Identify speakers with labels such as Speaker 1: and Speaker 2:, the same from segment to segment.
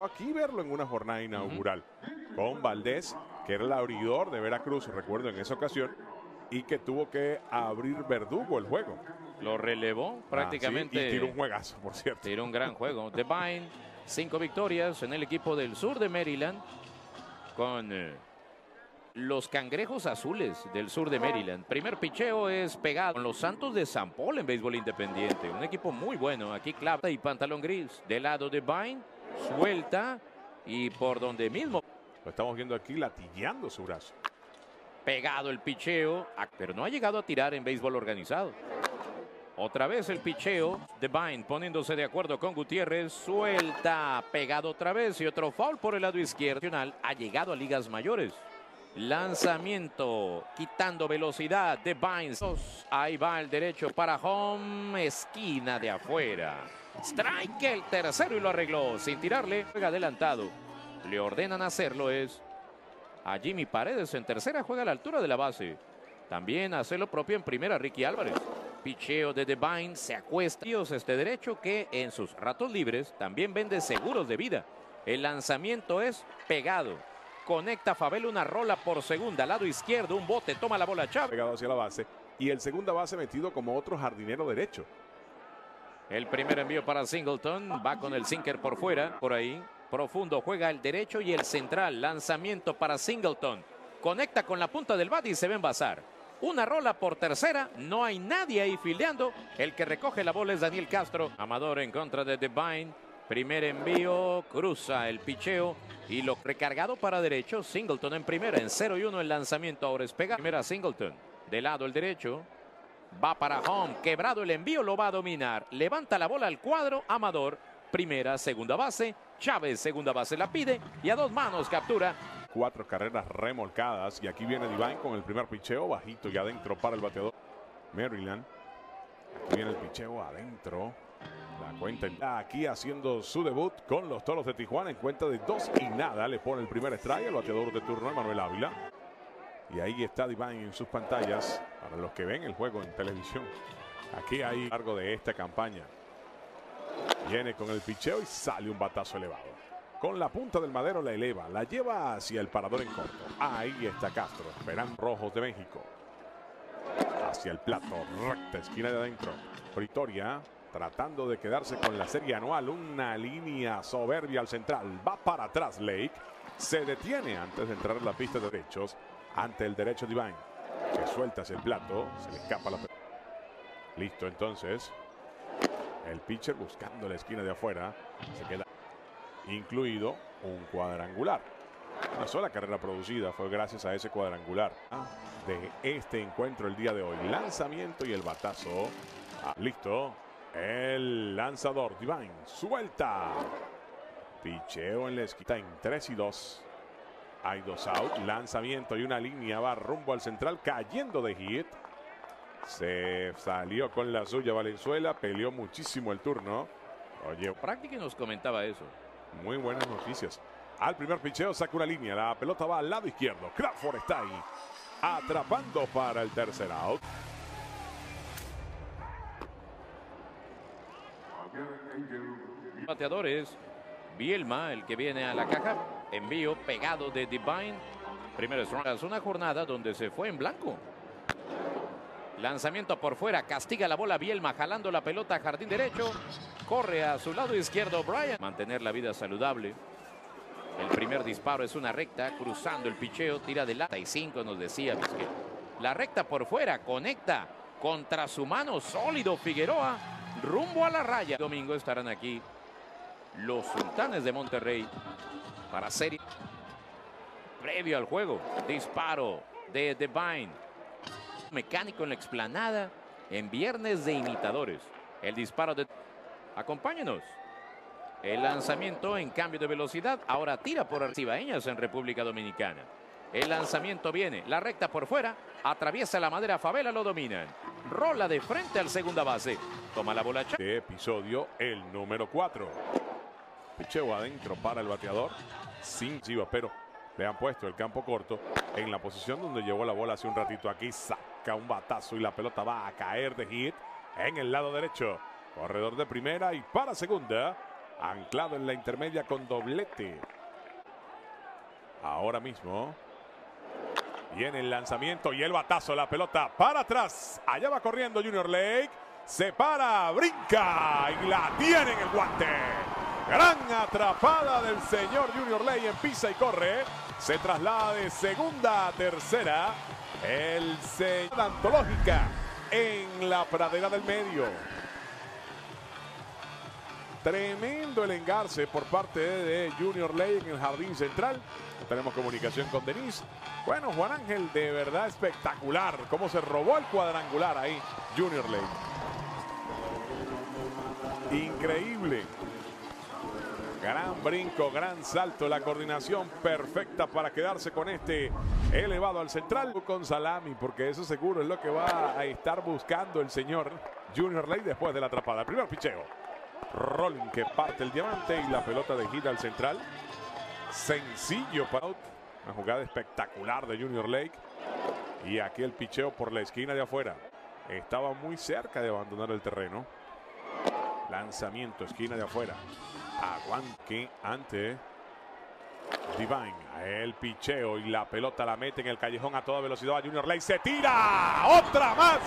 Speaker 1: aquí verlo en una jornada inaugural con Valdés, que era el abridor de Veracruz, recuerdo en esa ocasión, y que tuvo que abrir Verdugo el juego.
Speaker 2: Lo relevó prácticamente.
Speaker 1: Ah, sí, y tiró un juegazo, por cierto.
Speaker 2: Tiró un gran juego. Devine, cinco victorias en el equipo del sur de Maryland con eh, los cangrejos azules del sur de Maryland. Primer picheo es pegado con los Santos de San Paul en béisbol independiente. Un equipo muy bueno. Aquí clava y pantalón gris. Del lado de Vine, suelta y por donde mismo.
Speaker 1: Lo estamos viendo aquí latillando su brazo.
Speaker 2: Pegado el picheo, pero no ha llegado a tirar en béisbol organizado. Otra vez el picheo. Devine poniéndose de acuerdo con Gutiérrez. Suelta. Pegado otra vez. Y otro foul por el lado izquierdo. Ha llegado a ligas mayores. Lanzamiento. Quitando velocidad. Devine. Ahí va el derecho para home. Esquina de afuera. Strike el tercero y lo arregló. Sin tirarle. Juega adelantado. Le ordenan hacerlo. Es a Jimmy Paredes en tercera. Juega a la altura de la base. También hace lo propio en primera Ricky Álvarez. Picheo de Devine se acuesta. Dios este derecho que en sus ratos libres también vende seguros de vida. El lanzamiento es pegado. Conecta Fabel una rola por segunda. Lado izquierdo, un bote, toma la bola Chávez.
Speaker 1: Pegado hacia la base. Y el segunda base metido como otro jardinero derecho.
Speaker 2: El primer envío para Singleton. Va con el sinker por fuera. Por ahí. Profundo juega el derecho y el central. Lanzamiento para Singleton. Conecta con la punta del bat y se ve envasar. Una rola por tercera, no hay nadie ahí fildeando. El que recoge la bola es Daniel Castro. Amador en contra de Devine. Primer envío, cruza el picheo y lo recargado para derecho. Singleton en primera, en 0 y 1 el lanzamiento. Ahora es pega. Primera Singleton. De lado el derecho. Va para home. Quebrado el envío, lo va a dominar. Levanta la bola al cuadro. Amador. Primera, segunda base. Chávez, segunda base, la pide. Y a dos manos captura
Speaker 1: cuatro carreras remolcadas. Y aquí viene Divine con el primer picheo bajito y adentro para el bateador Maryland. Aquí viene el picheo adentro. La cuenta aquí haciendo su debut con los Toros de Tijuana en cuenta de dos y nada. Le pone el primer strike el bateador de turno Manuel Ávila. Y ahí está Divine en sus pantallas para los que ven el juego en televisión. Aquí hay largo de esta campaña. Viene con el picheo y sale un batazo elevado. Con la punta del madero la eleva, la lleva hacia el parador en corto. Ahí está Castro, esperando rojos de México. Hacia el plato, recta esquina de adentro. Victoria tratando de quedarse con la serie anual. Una línea soberbia al central. Va para atrás Lake. Se detiene antes de entrar en la pista de derechos ante el derecho Divine. Que suelta hacia el plato. Se le escapa la Listo entonces. El pitcher buscando la esquina de afuera. Se queda incluido un cuadrangular. Una sola carrera producida fue gracias a ese cuadrangular de este encuentro el día de hoy. Lanzamiento y el batazo. Ah, listo. El lanzador Divine suelta. Picheo en la esquina en 3 y 2. Hay dos out. Lanzamiento y una línea va rumbo al central cayendo de hit. Se salió con la suya Valenzuela. Peleó muchísimo el turno.
Speaker 2: Oye, Práctica nos comentaba eso.
Speaker 1: Muy buenas noticias. Al primer picheo saca una línea. La pelota va al lado izquierdo. Crawford está ahí. Atrapando para el tercer out.
Speaker 2: Bateadores. Bielma, el que viene a la caja. Envío pegado de Divine. Primero es una jornada donde se fue en blanco. Lanzamiento por fuera, castiga la bola Bielma, jalando la pelota a jardín derecho. Corre a su lado izquierdo Brian. Mantener la vida saludable. El primer disparo es una recta, cruzando el picheo, tira de y cinco nos decía La recta por fuera, conecta contra su mano sólido Figueroa, rumbo a la raya. Domingo estarán aquí los sultanes de Monterrey para serie. Previo al juego, disparo de Divine mecánico en la explanada en viernes de imitadores. El disparo de... Acompáñenos. El lanzamiento en cambio de velocidad. Ahora tira por Arcibaeñas en República Dominicana. El lanzamiento viene. La recta por fuera. Atraviesa la madera. Favela lo dominan. Rola de frente al segunda base. Toma la bola.
Speaker 1: De episodio el número 4. Picheo adentro para el bateador. Sin chivas, pero le han puesto el campo corto en la posición donde llevó la bola hace un ratito. Aquí saca un batazo y la pelota va a caer de hit en el lado derecho. Corredor de primera y para segunda. Anclado en la intermedia con doblete. Ahora mismo. Viene el lanzamiento y el batazo. La pelota para atrás. Allá va corriendo Junior Lake. Se para, brinca y la tiene en el guante. Gran atrapada del señor Junior Lake en pisa y corre. Se traslada de segunda a tercera. El señor antológica en la pradera del medio. Tremendo el engarce por parte de Junior Ley en el jardín central. Tenemos comunicación con Denis. Bueno, Juan Ángel, de verdad espectacular. Cómo se robó el cuadrangular ahí, Junior Ley. Increíble. Gran brinco, gran salto, la coordinación perfecta para quedarse con este elevado al central con salami, porque eso seguro es lo que va a estar buscando el señor Junior Ley después de la atrapada. primer picheo. Rolling que parte el diamante y la pelota de gira al central. Sencillo para una jugada espectacular de Junior Lake. Y aquí el picheo por la esquina de afuera. Estaba muy cerca de abandonar el terreno. Lanzamiento, esquina de afuera. Aguante ante Divine. El picheo y la pelota la mete en el callejón a toda velocidad. Junior Lake se tira. Otra más.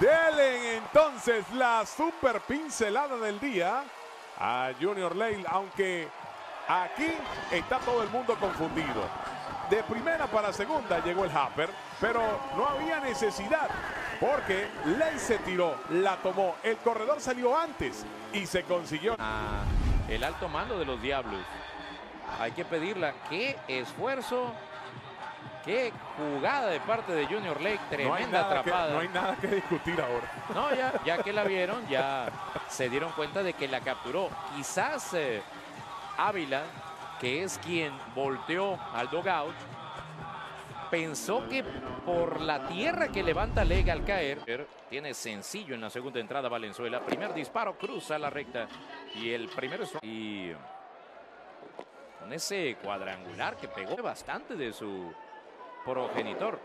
Speaker 1: Delen entonces la super pincelada del día a Junior Lake, aunque aquí está todo el mundo confundido. De primera para segunda llegó el Happer, pero no había necesidad porque Ley se tiró, la tomó, el corredor salió antes y se consiguió.
Speaker 2: Ah, el alto mando de los Diablos. Hay que pedirla. Qué esfuerzo Qué jugada de parte de Junior Lake, tremenda atrapada.
Speaker 1: no hay nada que discutir ahora.
Speaker 2: No, ya, ya que la vieron, ya se dieron cuenta de que la capturó. Quizás eh, Ávila, que es quien volteó al dogout, pensó que por la tierra que levanta Lega al caer, tiene sencillo en la segunda entrada Valenzuela. Primer disparo, cruza la recta y el primero y con ese cuadrangular que pegó bastante de su progenitor.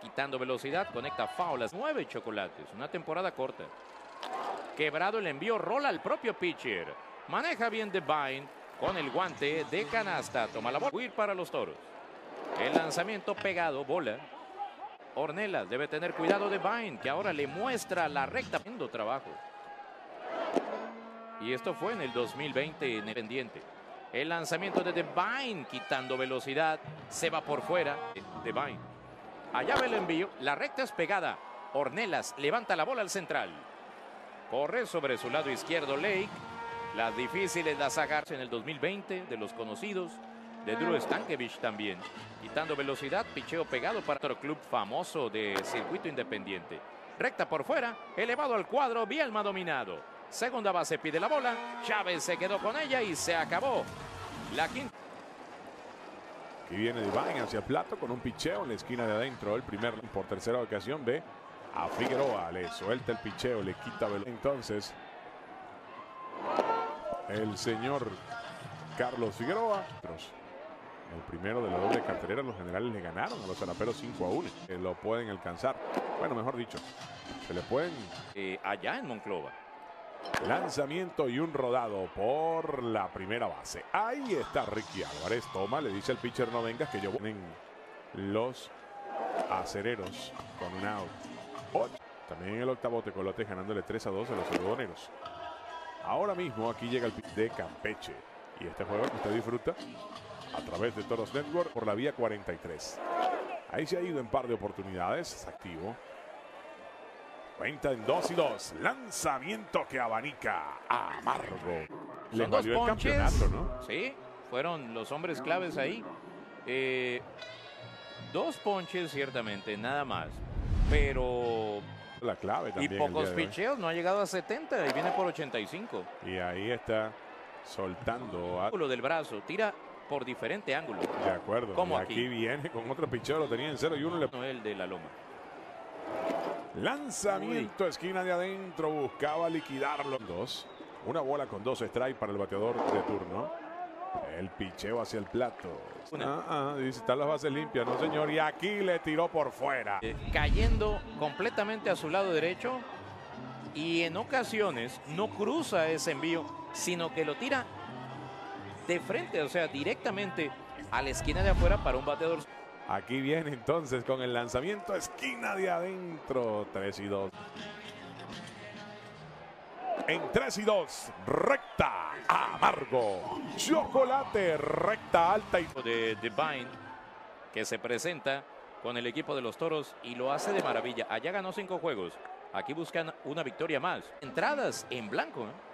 Speaker 2: Quitando velocidad, conecta faulas. Nueve chocolates, una temporada corta. Quebrado el envío, rola al propio pitcher. Maneja bien Devine con el guante de canasta. Toma la bola. Ir para los toros. El lanzamiento pegado, bola. Ornella debe tener cuidado de Vine, que ahora le muestra la recta. Haciendo trabajo. Y esto fue en el 2020 en el pendiente. El lanzamiento de Devine quitando velocidad. Se va por fuera. Devine. Allá va el envío. La recta es pegada. Ornelas levanta la bola al central. Corre sobre su lado izquierdo Lake. Las difíciles las sacarse en el 2020 de los conocidos. De Drew Stankiewicz también. Quitando velocidad. Picheo pegado para otro club famoso de circuito independiente. Recta por fuera. Elevado al cuadro. Bielma dominado. Segunda base pide la bola. Chávez se quedó con ella y se acabó. La quinta.
Speaker 1: Aquí viene Divine hacia plato con un picheo en la esquina de adentro. El primer por tercera ocasión ve a Figueroa. Le suelta el picheo, le quita Entonces, el señor Carlos Figueroa. El primero de la doble cartelera, los generales le ganaron a los zaraperos 5 a 1. lo pueden alcanzar. Bueno, mejor dicho, se le pueden.
Speaker 2: Eh, allá en Monclova.
Speaker 1: Lanzamiento y un rodado por la primera base. Ahí está Ricky Álvarez. Toma, le dice el pitcher no vengas que yo en los acereros con un out. También el octavo Tecolote ganándole 3 a 2 a los algodoneros. Ahora mismo aquí llega el pitch de Campeche. Y este juego que usted disfruta a través de Toros Network por la vía 43. Ahí se ha ido en par de oportunidades. Activo. Cuenta en 2 y 2. Lanzamiento que abanica a Amargo.
Speaker 2: Le valió el campeonato, ¿no? Sí, fueron los hombres claves ahí. Eh, dos ponches, ciertamente, nada más. Pero.
Speaker 1: La clave también.
Speaker 2: Y pocos picheos, no ha llegado a 70 y viene por 85.
Speaker 1: Y ahí está soltando.
Speaker 2: Ángulo del brazo, tira por diferente ángulo.
Speaker 1: De acuerdo. Como aquí. aquí. viene con otro picheo, lo tenía en 0 y 1.
Speaker 2: No, el de la loma.
Speaker 1: Lanzamiento, esquina de adentro, buscaba liquidarlo. Dos. Una bola con dos strikes para el bateador de turno. El picheo hacia el plato. Ah, ah, dice, están las bases limpias, no señor. Y aquí le tiró por fuera.
Speaker 2: Eh, cayendo completamente a su lado derecho. Y en ocasiones no cruza ese envío sino que lo tira de frente, o sea, directamente a la esquina de afuera para un bateador.
Speaker 1: Aquí viene entonces con el lanzamiento, esquina de adentro, 3 y 2. En 3 y 2, recta, amargo, chocolate, recta alta y
Speaker 2: de Divine que se presenta con el equipo de los Toros y lo hace de maravilla. Allá ganó cinco juegos. Aquí buscan una victoria más. Entradas en blanco. ¿eh?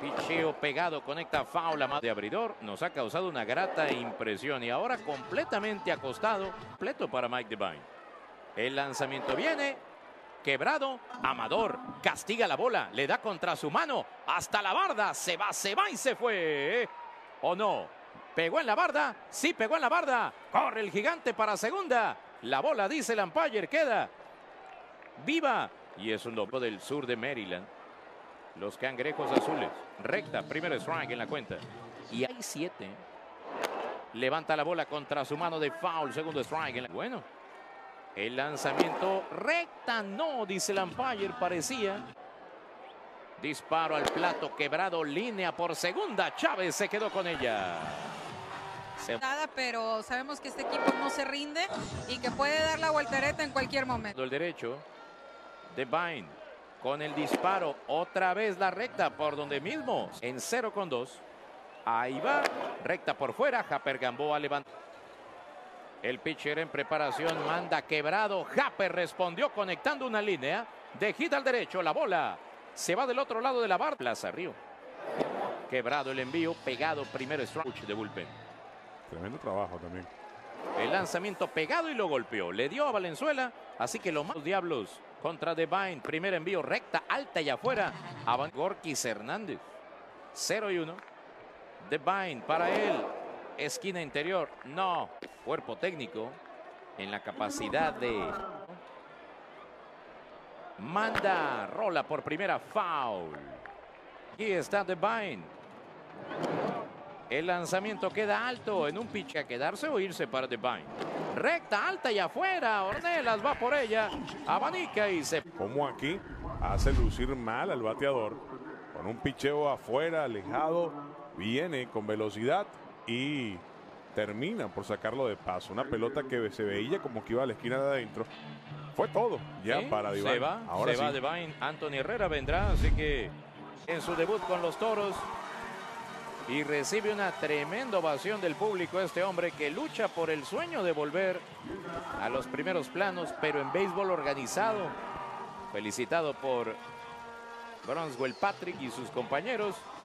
Speaker 2: Picheo pegado, conecta faula más de abridor. Nos ha causado una grata impresión. Y ahora completamente acostado. Completo para Mike Devine. El lanzamiento viene. Quebrado. Amador. Castiga la bola. Le da contra su mano. Hasta la barda. Se va, se va y se fue. ¿O no? Pegó en la barda. Sí, pegó en la barda. Corre el gigante para segunda. La bola, dice el umpire, queda viva. Y es un lobo del sur de Maryland. Los cangrejos azules. Recta, primer strike en la cuenta. Y hay siete. Levanta la bola contra su mano de foul. Segundo strike. En la... Bueno. El lanzamiento recta. No, dice el umpire. Parecía. Disparo al plato quebrado. Línea por segunda. Chávez se quedó con ella.
Speaker 3: Nada, pero sabemos que este equipo no se rinde y que puede dar la voltereta en cualquier momento.
Speaker 2: El derecho de Vine con el disparo. Otra vez la recta por donde mismo. En 0 con 2. Ahí va. Recta por fuera. Japper Gamboa levanta. El pitcher en preparación manda quebrado. Japper respondió conectando una línea. De hit al derecho. La bola se va del otro lado de la barra. Plaza Río. Quebrado el envío. Pegado primero strike de bullpen.
Speaker 1: Tremendo trabajo también.
Speaker 2: El lanzamiento pegado y lo golpeó. Le dio a Valenzuela. Así que lo más Diablos contra Devine. Primer envío recta, alta y afuera. A Gorkis Hernández. 0 y 1. Devine para él. Esquina interior. No. Cuerpo técnico. En la capacidad de. Manda. Rola por primera. Foul. Y está Devine. El lanzamiento queda alto en un pitch a quedarse o irse para Devine. Recta, alta y afuera. Ornelas va por ella. Abanica y se.
Speaker 1: Como aquí hace lucir mal al bateador. Con un picheo afuera, alejado. Viene con velocidad y termina por sacarlo de paso. Una pelota que se veía como que iba a la esquina de adentro. Fue todo ya para Devine.
Speaker 2: Se va, Ahora se va Devine. Anthony Herrera vendrá, así que en su debut con los toros y recibe una tremenda ovación del público este hombre que lucha por el sueño de volver a los primeros planos, pero en béisbol organizado. Felicitado por Bronswell Patrick y sus compañeros.